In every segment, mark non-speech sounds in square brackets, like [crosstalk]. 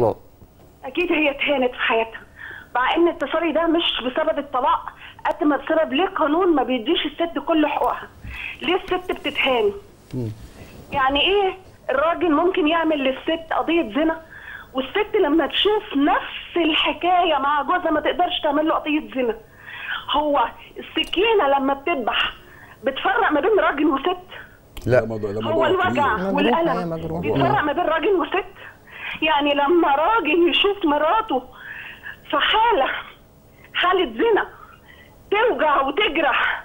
الطلاق أكيد هي اتهانت في حياتها مع إن التصري ده مش بسبب الطلاق قد ما بسبب ليه قانون ما بيديش الست كل حقوقها. ليه الست بتتهان؟ يعني إيه الراجل ممكن يعمل للست قضية زنا؟ والست لما تشوف نفس الحكاية مع جوزها ما تقدرش تعمل له قضية زنا. هو السكينة لما بتذبح بتفرق ما بين راجل وست؟ لا. هو الوجع مجروحة. بيفرق ما بين راجل وست؟ يعني لما راجل يشوف مراته في حالة حالة زنا توجع وتجرح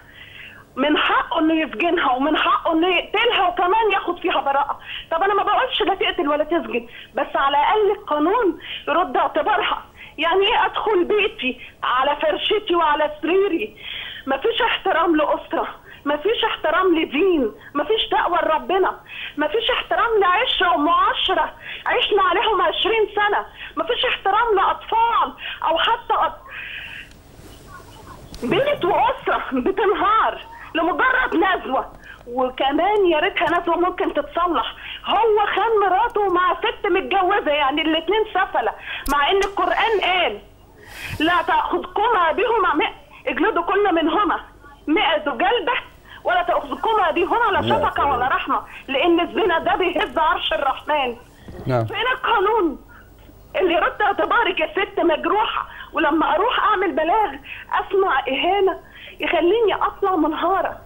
من حقه إنه يسجنها ومن حقه إنه يقتلها وكمان ياخد فيها براءة. طب أنا ما بقولش لا تقتل ولا تسجن بس على الأقل القانون يرد اعتبارها. يعني إيه أدخل بيتي على فرشتي وعلى سريري؟ مفيش احترام لأسرة. مفيش احترام لدين مفيش تقوى لربنا مفيش احترام لعشرة ومعاشرة عشنا عليهم عشرين سنة مفيش احترام لأطفال أو حتى أط... بيت وأسرة بتنهار لمجرد نزوة. وكمان يا ريتها نزوة ممكن تتصلح. هو خان مراته مع ست متجوزة يعني الاتنين سفلة مع إن القرآن قال لا تأخذكما بهما اجلدوا كل منهما مئة جلده ولا تأخذكما بهما لا شفقه ولا رحمة لأن الزنا ده بيهز عرش الرحمن. نعم. فين القانون اللي يرد اعتبارك يا ست مجروحه ولما أروح أعمل بلاغ أسمع إهانة يخليني أطلع منهارة.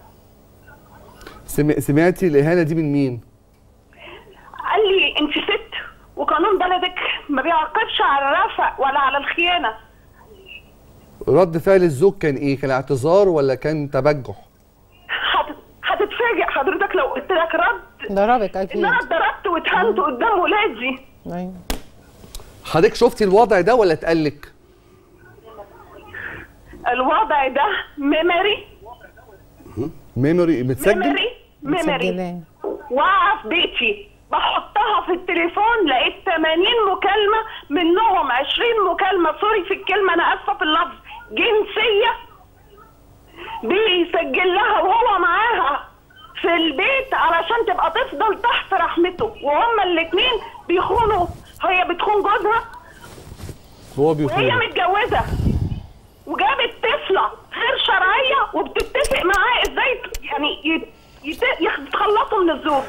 سم- سمعتي الإهانة دي من مين؟ قال لي أنت ست وقانون بلدك ما بيعاقبش على الرفق ولا على الخيانة. رد فعل الزوج كان إيه؟ كان اعتذار ولا كان تبجح؟ هتتفاجئ حضرتك لو قلت لك رد. ضربك ان أكيد. أنا اتضربت واتهنت قدام ولادي. أيوه. حضرتك شفتي الوضع ده ولا اتقالك الوضع ده ميموري ميموري متسجل؟ ميموري واقعه في بيتي. بحطها في التليفون لقيت 80 مكالمة منهم 20 مكالمة. سوري في الكلمة أنا آسفة في اللفظ. جنسية بيسجل لها وهو معاها. في البيت علشان تبقى تفضل تحت رحمته وهما الاتنين بيخونوا. هي بتخون جوزها؟ هو وهي بيخون. متجوزة. وجابت طفلة غير شرعية وبتتفق معاه إزاي يعني يت- يت- يتخلصوا من الزوج.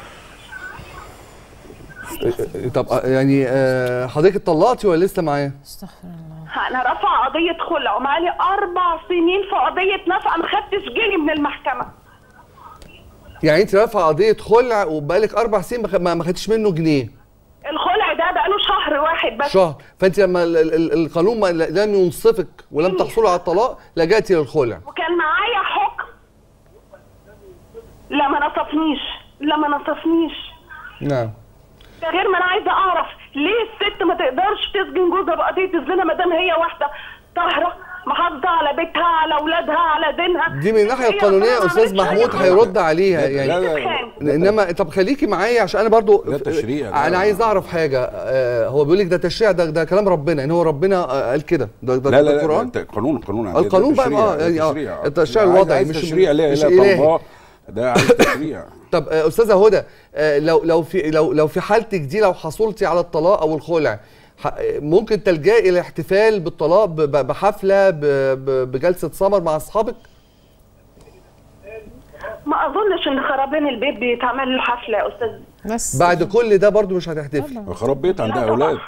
طب يعني آه، حضرتك اتطلقتي ولا لسه معاه؟ استغفر الله. أنا رافعة قضية خلع ومعالي أربع سنين في قضية نفقه ما خدتش جنيه من المحكمة. يعني انت رافعه قضية خلع وبقالك أربع سنين ما خدتش منه جنيه. الخلع ده بقاله شهر واحد بس. شهر. فانت لما ال- ال- ال- القانون ما لم ينصفك ولم تحصلي على الطلاق لجأتي للخلع وكان معايا حكم. لا ما نصفنيش. لا ما نصفنيش. نعم. ده غير ما أنا عايزة أعرف ليه الست ما تقدرش تسجن جوزها بقضية الزنا ما دام هي واحدة طاهرة؟ محافظه على بيتها على اولادها على دينها دي من الناحية القانونية ما أستاذ محمود. هيرد عليها لا يعني لا تتخان. إنما طب خليكي معايا عشان أنا برضو ده تشريع ده. أنا عايز أعرف حاجة آه، هو بيقول لك ده تشريع ده ده كلام ربنا ان هو ربنا آه، قال كده ده ده, لا لا لا القرآن ده قانون قانون القانون بقى تشريع، آه يعني تشريع. آه التشريع الوضعي مش تشريع لا الله ده عايز تشريع [laughs] طب آه، أستاذة هدى آه، لو لو في لو لو في حالتك دي لو حصلتي على الطلاق أو الخلع ممكن تلجئي إلى الاحتفال بالطلاق بحفلة بجلسة سمر مع أصحابك؟ ما أظنش إن خرابين البيت بيتعمل له حفلة يا أستاذ. بس. بعد كل ده برضو مش هتحتفلي خراب بيت عندها لا طبعاً. أولاد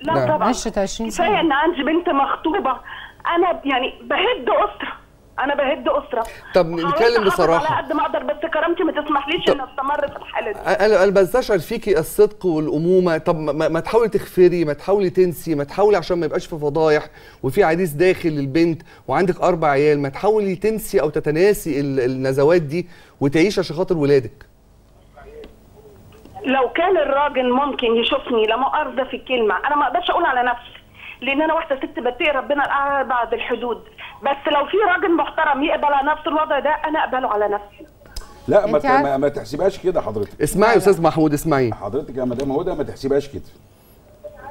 لا نعم. طبعا. عشت 20 كفاية إن عندي بنت مخطوبة. أنا يعني بهد أسرة. أنا بهد اسره. طب نتكلم بصراحة. على قد ما أقدر بس كرامتي ما تسمحليش ان استمر في الحالة دي. أنا أنا بستشعر فيكي الصدق والأمومة. طب ما, ما تحاولي تغفري ما تحاولي تنسي ما تحاولي عشان ما يبقاش في فضايح وفي عريس داخل للبنت وعندك أربع عيال. ما تحاولي تنسي أو تتناسي ال- النزوات دي وتعيش عشان خاطر ولادك. لو كان الراجل ممكن يشوفني لا مؤاخذة في الكلمة أنا ما أقدرش أقول على نفسي لأن أنا واحدة ست بتقي ربنا الأعلى بعد الحدود. بس لو في راجل محترم يقبل على نفس الوضع ده أنا أقبله على نفسي. لا ما, ما, ما تحسبهاش كده حضرتك. اسمعي يا أستاذ محمود اسمعي. حضرتك يا مدام هدى ما تحسبهاش كده.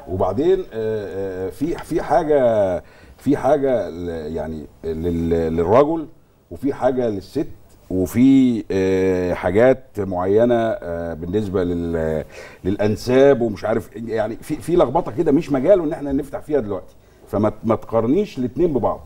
وبعدين آه، آه، في في حاجة في حاجة يعني لل- للرجل وفي حاجة للست وفي آه، حاجات معينة بالنسبة لل- للأنساب ومش عارف يعني في في لخبطة كده مش مجاله ان إحنا نفتح فيها دلوقتي. فما ما تقارنيش الاثنين ببعض.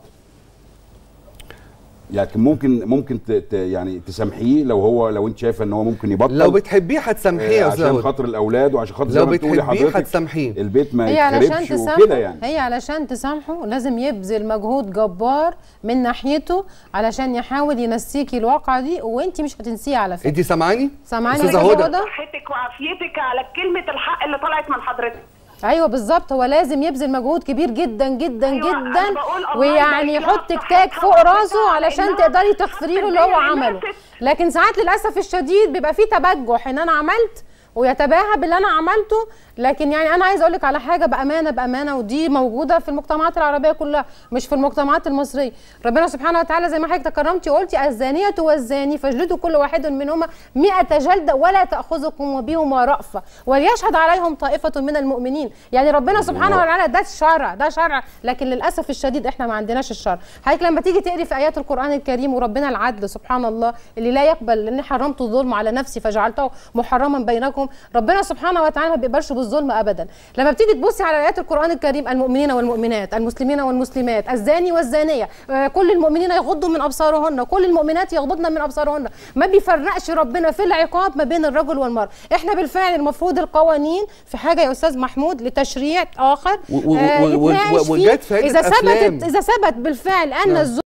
لكن ممكن ممكن ت ت يعني تسامحيه لو هو لو انت شايفة ان هو ممكن يبطل. لو بتحبيه هتسامحيه آه، يا أستاذ عشان. خاطر الأولاد وعشان خاطر لو بتحبيه حضرتك هتسامحيه. البيت ما يتخربش وكده يعني. هي علشان تسامحه لازم يبذل مجهود جبار من ناحيته علشان يحاول ينسيكي الواقعة دي وانت مش هتنسيه على فكرة. انت سامعاني؟ سامعاني يا أستاذة هدى؟ صحتك وعافيتك على كلمة الحق اللي طلعت من حضرتك. أيوه بالظبط هو لازم يبذل مجهود كبير جدا جدا أيوة، جدا ويعني يحط كتاك فوق راسه علشان تقدري تغفري له اللي هو عمله. لكن ساعات للأسف الشديد بيبقى فيه تبجح إن أنا عملت ويتباهى باللي أنا عملته لكن يعني أنا عايز أقول لك على حاجة بأمانة بأمانة ودي موجودة في المجتمعات العربية كلها مش في المجتمعات المصرية. ربنا سبحانه وتعالى زي ما حضرتك تكرمتي وقلتي الزانية والزاني فاجلدوا كل واحد منهما 100 جلده ولا تأخذكم بهما رأفة وليشهد عليهم طائفة من المؤمنين. يعني ربنا سبحانه وتعالى ده الشرع ده شرع لكن للأسف الشديد إحنا ما عندناش الشرع. حضرتك لما تيجي تقري في آيات القرآن الكريم وربنا العدل سبحان الله اللي لا يقبل لاني حرمت الظلم على نفسي فجعلته محرما بينكم ربنا سبحانه وتعالى ما بيقبلش بالظلم ابدا لما بتيجي تبصي على آيات القرآن الكريم المؤمنين والمؤمنات المسلمين والمسلمات الزاني والزانية آه، كل المؤمنين يغضوا من أبصارهن كل المؤمنات يغضضن من أبصارهن ما بيفرقش ربنا في العقاب ما بين الرجل والمراه إحنا بالفعل المفروض القوانين في حاجة يا أستاذ محمود لتشريع آخر و- و- آه، و- و- يتناقش و- فيه وجت إذا. ثبتت إذا ثبت بالفعل أن نعم. الظلم